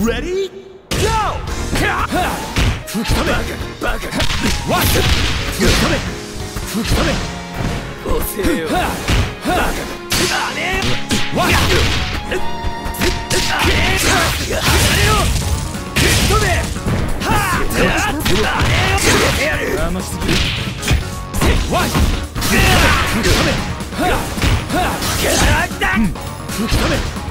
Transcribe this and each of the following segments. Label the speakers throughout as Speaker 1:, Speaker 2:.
Speaker 1: Ready? Go! 吹き止めバカバカワッ吹き止め吹き止め遅えよバカだねワッやれよ吹き止めはぁだねやる甘すぎるワッ吹き止めはぁはぁ吹き止め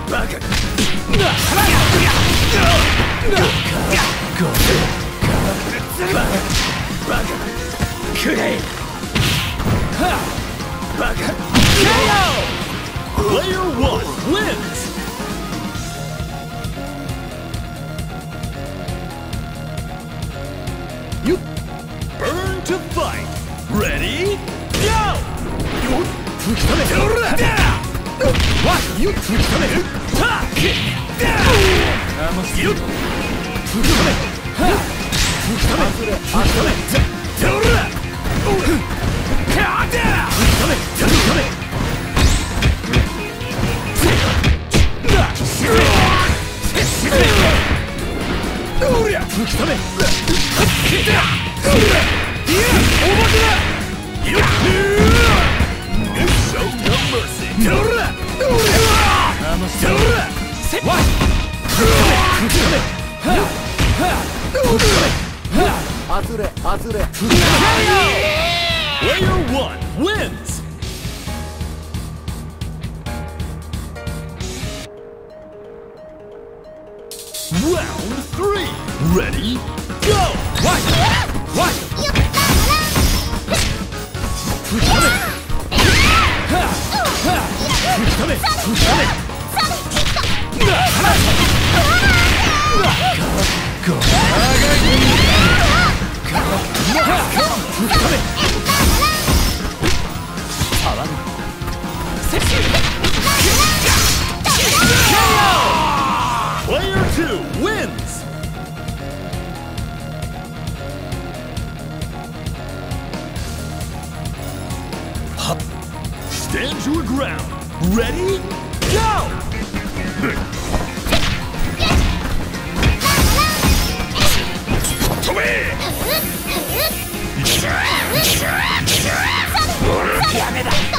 Speaker 1: Layer one wins. You burn to fight. Ready? Go! You! 吹き止めわっよ吹き止めるはっあもうよ吹き止めはっ吹き止め吹き止めぜぜおらおうはっ吹き止め吹き止めなしろしろおりゃ吹き止めはっきたおりゃ Player 1 wins! Round 3 Ready? Go! What? What? 吹 Player 2 wins! Stand your ground. Ready? Go! Come here!
Speaker 2: ダメだ